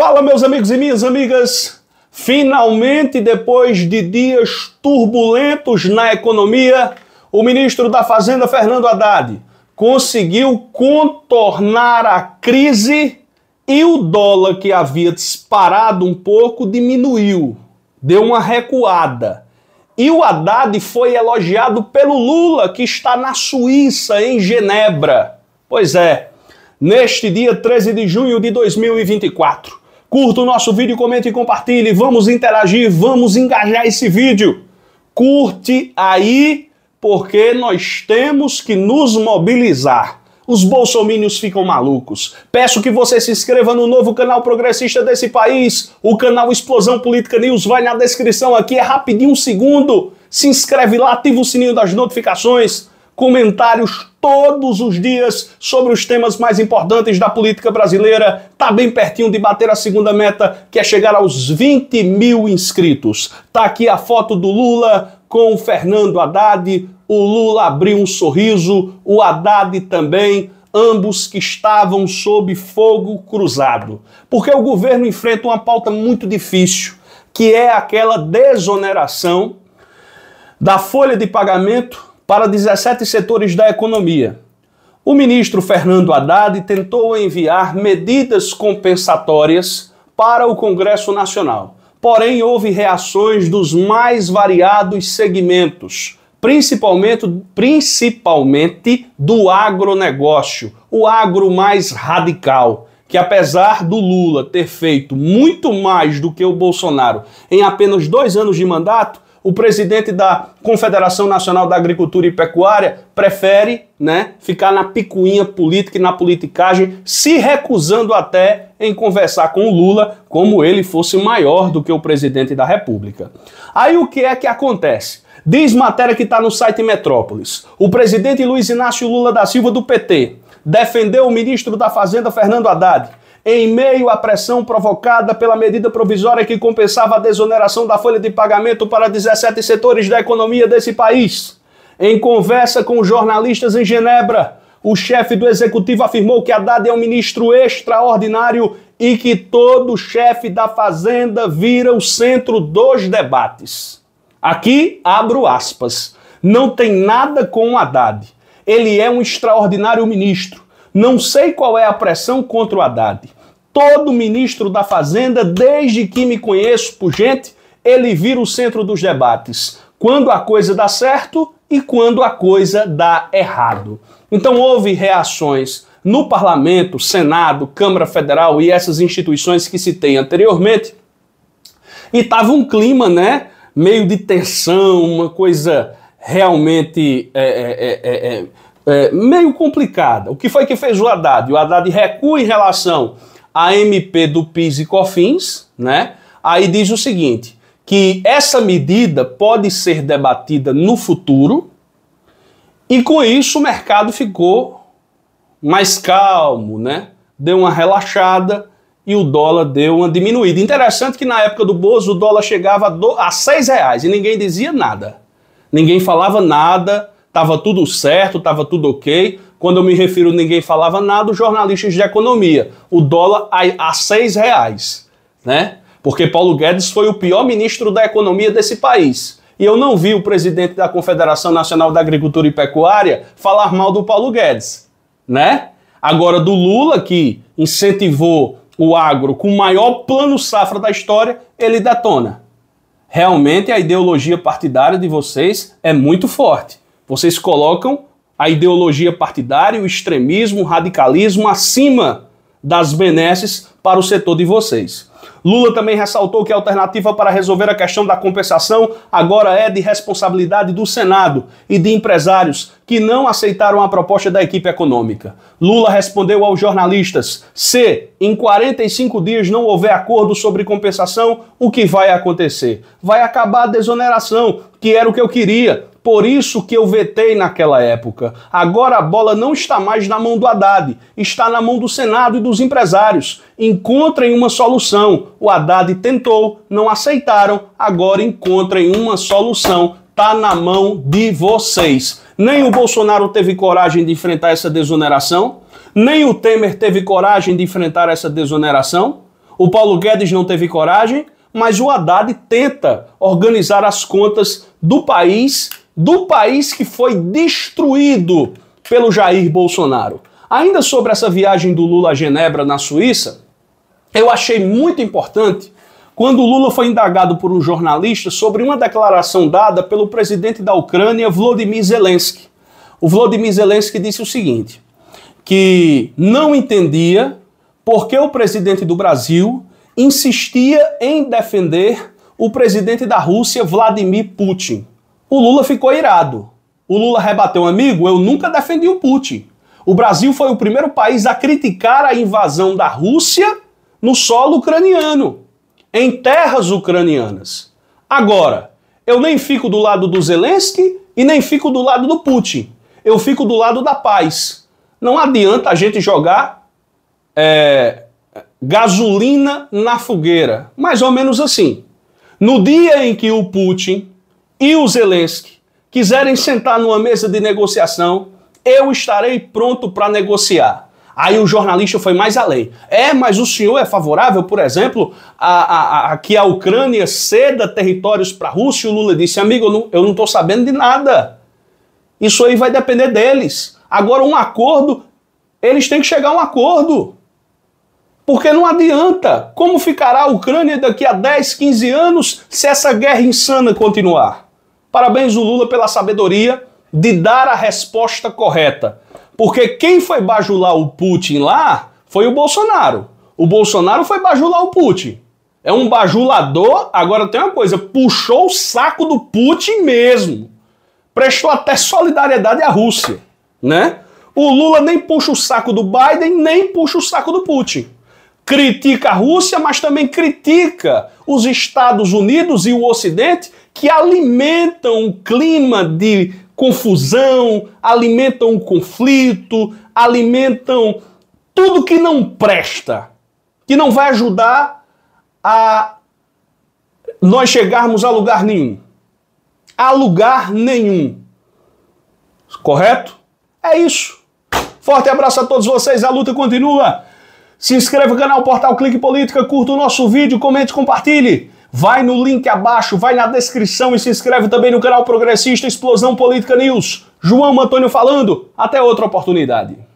Fala, meus amigos e minhas amigas! Finalmente, depois de dias turbulentos na economia, o ministro da Fazenda, Fernando Haddad, conseguiu contornar a crise e o dólar, que havia disparado um pouco, diminuiu, deu uma recuada. E o Haddad foi elogiado pelo Lula, que está na Suíça, em Genebra. Pois é, neste dia 13 de junho de 2024. Curta o nosso vídeo, comente e compartilhe. Vamos interagir, vamos engajar esse vídeo. Curte aí, porque nós temos que nos mobilizar. Os bolsomínios ficam malucos. Peço que você se inscreva no novo canal progressista desse país. O canal Explosão Política News vai na descrição aqui, é rapidinho um segundo. Se inscreve lá, ativa o sininho das notificações comentários todos os dias sobre os temas mais importantes da política brasileira. Tá bem pertinho de bater a segunda meta, que é chegar aos 20 mil inscritos. Tá aqui a foto do Lula com o Fernando Haddad. O Lula abriu um sorriso, o Haddad também. Ambos que estavam sob fogo cruzado. Porque o governo enfrenta uma pauta muito difícil, que é aquela desoneração da folha de pagamento para 17 setores da economia. O ministro Fernando Haddad tentou enviar medidas compensatórias para o Congresso Nacional. Porém, houve reações dos mais variados segmentos, principalmente, principalmente do agronegócio, o agro mais radical, que apesar do Lula ter feito muito mais do que o Bolsonaro em apenas dois anos de mandato, o presidente da Confederação Nacional da Agricultura e Pecuária prefere né, ficar na picuinha política e na politicagem, se recusando até em conversar com o Lula como ele fosse maior do que o presidente da República. Aí o que é que acontece? Diz matéria que está no site Metrópolis. O presidente Luiz Inácio Lula da Silva do PT defendeu o ministro da Fazenda Fernando Haddad em meio à pressão provocada pela medida provisória que compensava a desoneração da folha de pagamento para 17 setores da economia desse país. Em conversa com jornalistas em Genebra, o chefe do executivo afirmou que Haddad é um ministro extraordinário e que todo chefe da fazenda vira o centro dos debates. Aqui abro aspas. Não tem nada com Haddad. Ele é um extraordinário ministro não sei qual é a pressão contra o Haddad. Todo ministro da Fazenda, desde que me conheço por gente, ele vira o centro dos debates. Quando a coisa dá certo e quando a coisa dá errado. Então houve reações no Parlamento, Senado, Câmara Federal e essas instituições que citei anteriormente. E tava um clima, né, meio de tensão, uma coisa realmente é, é, é, é meio complicada. O que foi que fez o Haddad? O Haddad recua em relação à MP do PIS e COFINS, né? Aí diz o seguinte, que essa medida pode ser debatida no futuro e com isso o mercado ficou mais calmo, né? Deu uma relaxada e o dólar deu uma diminuída. Interessante que na época do Bozo o dólar chegava a, seis reais e ninguém dizia nada. Ninguém falava nada estava tudo certo, estava tudo ok. Quando eu me refiro ninguém falava nada, os jornalistas de economia. O dólar a, a seis reais, né? Porque Paulo Guedes foi o pior ministro da economia desse país. E eu não vi o presidente da Confederação Nacional da Agricultura e Pecuária falar mal do Paulo Guedes, né? Agora do Lula, que incentivou o agro com o maior plano safra da história, ele detona. Realmente a ideologia partidária de vocês é muito forte. Vocês colocam a ideologia partidária, o extremismo, o radicalismo acima das benesses para o setor de vocês. Lula também ressaltou que a alternativa para resolver a questão da compensação agora é de responsabilidade do Senado e de empresários que não aceitaram a proposta da equipe econômica. Lula respondeu aos jornalistas: se em 45 dias não houver acordo sobre compensação, o que vai acontecer? Vai acabar a desoneração, que era o que eu queria. Por isso que eu vetei naquela época. Agora a bola não está mais na mão do Haddad, está na mão do Senado e dos empresários. Encontrem uma solução. O Haddad tentou, não aceitaram, agora encontrem uma solução. Está na mão de vocês. Nem o Bolsonaro teve coragem de enfrentar essa desoneração, nem o Temer teve coragem de enfrentar essa desoneração. O Paulo Guedes não teve coragem, mas o Haddad tenta organizar as contas do país, do país que foi destruído pelo Jair Bolsonaro. Ainda sobre essa viagem do Lula a Genebra, na Suíça, eu achei muito importante quando Lula foi indagado por um jornalista sobre uma declaração dada pelo presidente da Ucrânia, Volodymyr Zelensky. O Volodymyr Zelensky disse o seguinte: que não entendia por que o presidente do Brasil insistia em defender o presidente da Rússia, Vladimir Putin. O Lula ficou irado. O Lula rebateu, amigo, eu nunca defendi o Putin. O Brasil foi o primeiro país a criticar a invasão da Rússia no solo ucraniano, em terras ucranianas. Agora, eu nem fico do lado do Zelensky e nem fico do lado do Putin. Eu fico do lado da paz. Não adianta a gente jogar é, gasolina na fogueira. Mais ou menos assim. No dia em que o Putin e o Zelensky quiserem sentar numa mesa de negociação, eu estarei pronto para negociar. Aí o jornalista foi mais além. É, mas o senhor é favorável, por exemplo, a, a, a que a Ucrânia ceda territórios para a Rússia? O Lula disse, amigo, eu não estou sabendo de nada. Isso aí vai depender deles. Agora, um acordo, eles têm que chegar a um acordo. Porque não adianta. Como ficará a Ucrânia daqui a 10, 15 anos se essa guerra insana continuar? Parabéns o Lula pela sabedoria de dar a resposta correta. Porque quem foi bajular o Putin lá foi o Bolsonaro. O Bolsonaro foi bajular o Putin. É um bajulador. Agora tem uma coisa: puxou o saco do Putin mesmo. Prestou até solidariedade à Rússia, né? O Lula nem puxa o saco do Biden, nem puxa o saco do Putin critica a Rússia, mas também critica os Estados Unidos e o Ocidente que alimentam um clima de confusão, alimentam o conflito, alimentam tudo que não presta, que não vai ajudar a nós chegarmos a lugar nenhum. A lugar nenhum. Correto? É isso. Forte abraço a todos vocês, a luta continua. Se inscreva no canal Portal Clique Política, curta o nosso vídeo, comente, compartilhe. Vai no link abaixo, vai na descrição e se inscreve também no canal Progressista Explosão Política News. João Antônio falando. Até outra oportunidade.